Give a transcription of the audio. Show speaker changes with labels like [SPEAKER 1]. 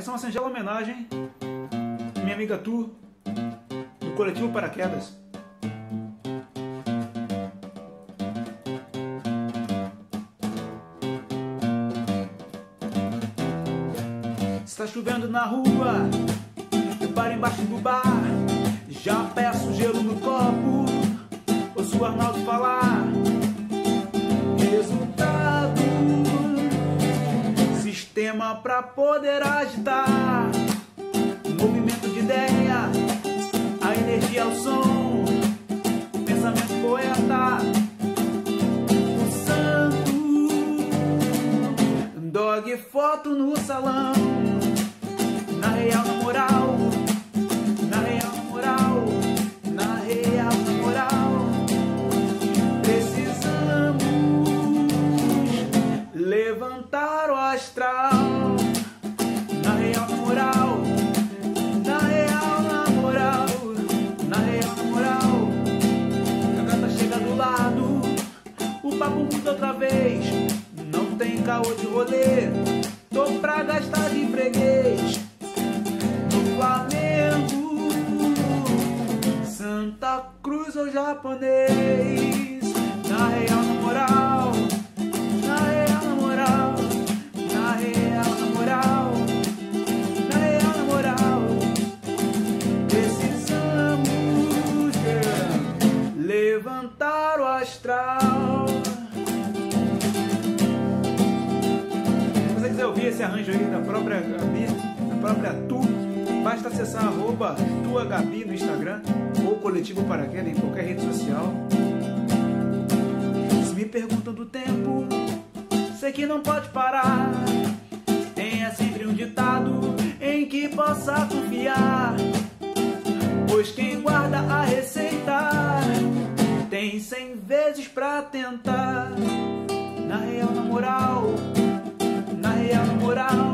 [SPEAKER 1] Essa é uma singela homenagem à minha amiga Tu, do coletivo Paraquedas. Está chovendo na rua, eu paro embaixo do bar. Já peço gelo no copo, ouço o Arnaldo falar. Pra poder agitar. Movimento de ideia, a energia ao som, o pensamento poeta. Santo, dog foto no salão. Papo muda outra vez. Não tem caô de rolê, tô pra gastar de freguês no Flamengo, Santa Cruz ou japonês. Na real, ouvir esse arranjo aí da própria Gabi, da própria Tu, basta acessar arroba tua Gabi no Instagram ou Coletivo Paraquedas em qualquer rede social. Se me perguntam do tempo, sei que não pode parar. Tenha sempre um ditado em que possa confiar. Pois quem guarda a receita tem cem vezes pra tentar. Na real, na moral, na real, moral,